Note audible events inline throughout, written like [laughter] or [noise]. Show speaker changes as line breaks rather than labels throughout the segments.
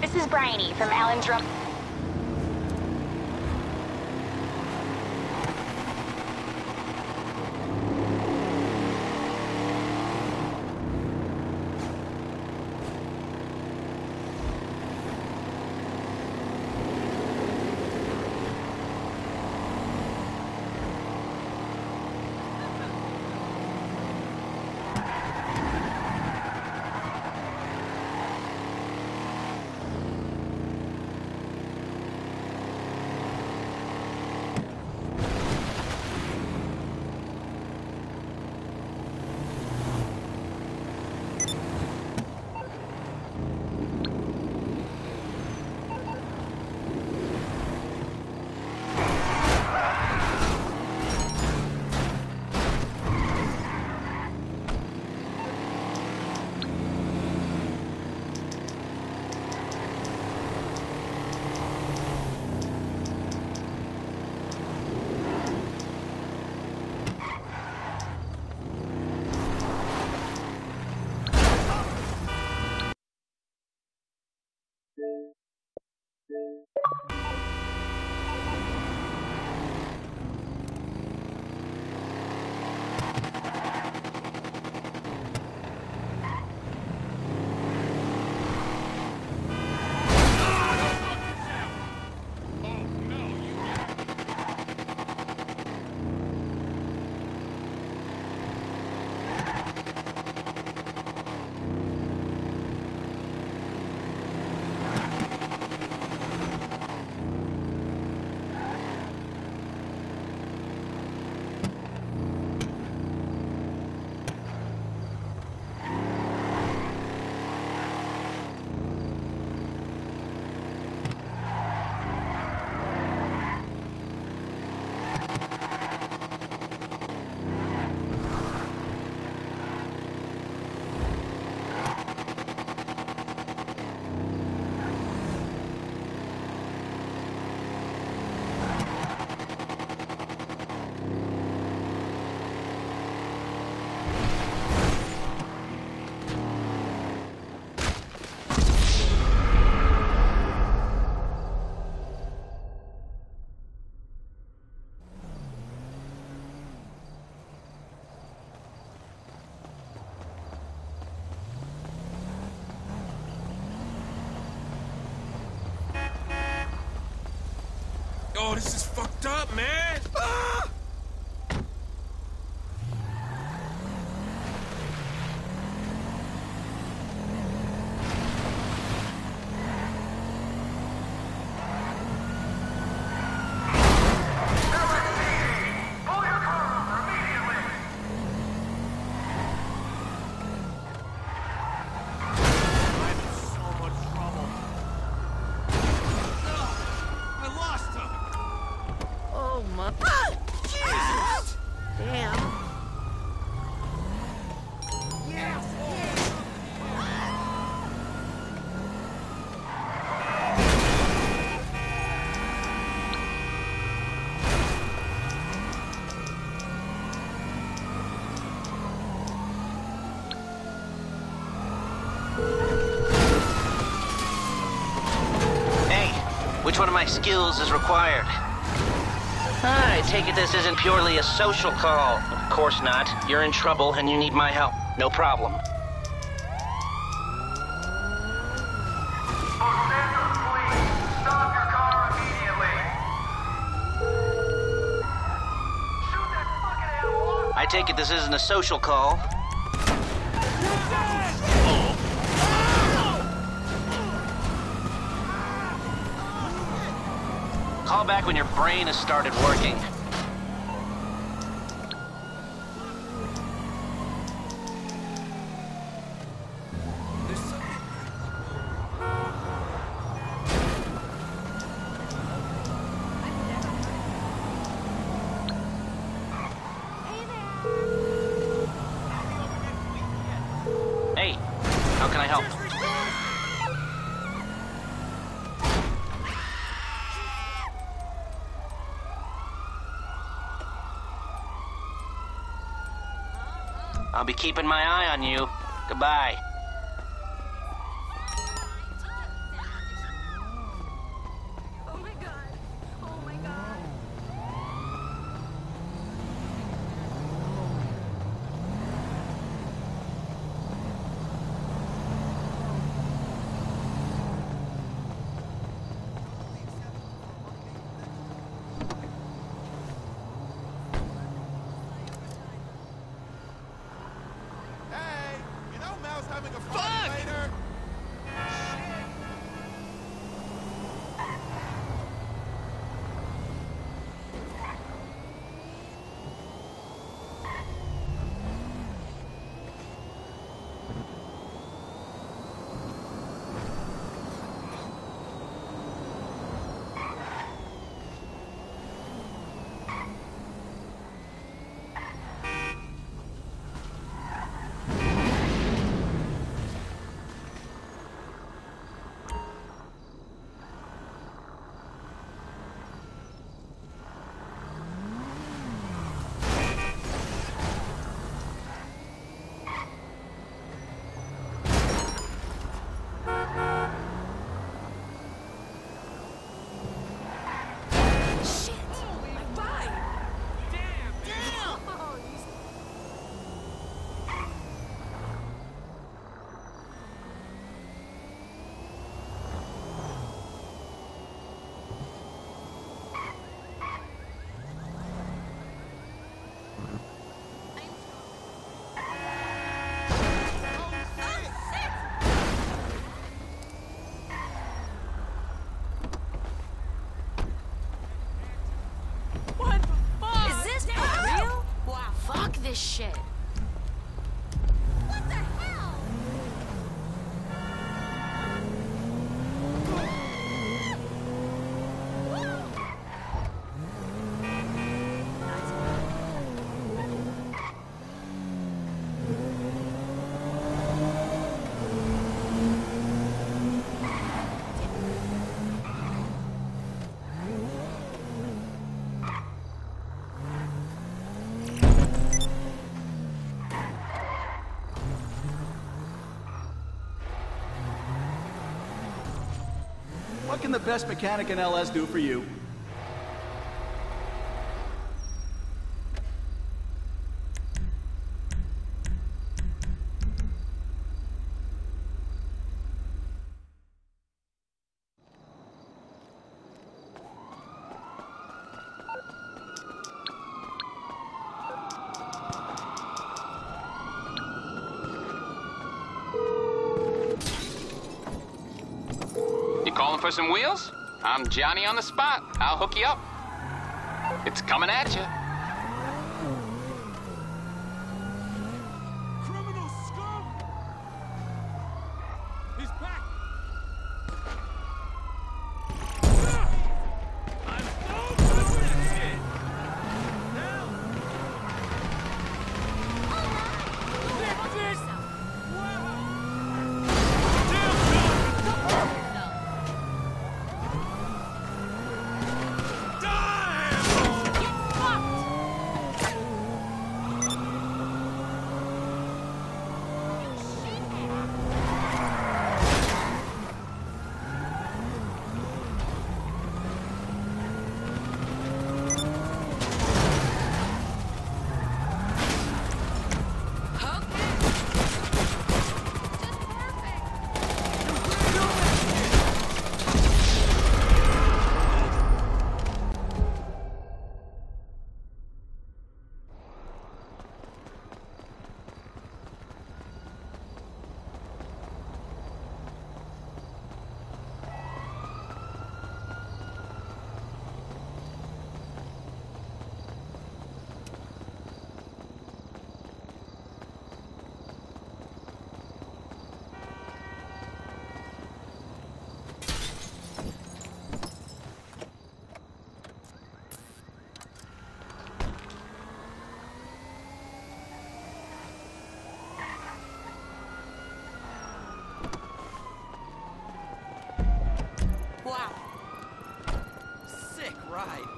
this is Bryony from Alan Drum.
Oh, this is fucked up, man.
Which one of my skills is required? I take it this isn't purely a social call. Of course not. You're in trouble and you need my help. No problem. I take it this isn't a social call. Call back when your brain has started working.
There's something.
Hey, how can I help? I'll be keeping my eye on you. Goodbye.
What
can the best mechanic in LS do for you?
For some wheels? I'm Johnny on the spot. I'll hook you up. It's coming at you.
Ride.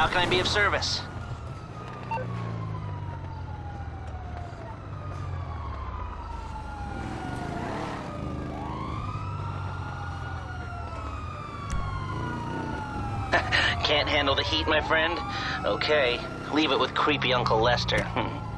How can I be of service? [laughs] Can't handle the heat, my friend? Okay, leave it with creepy Uncle Lester. Hmm.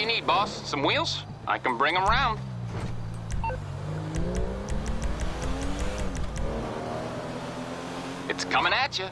You need, boss? Some wheels? I can bring them round. It's coming at you.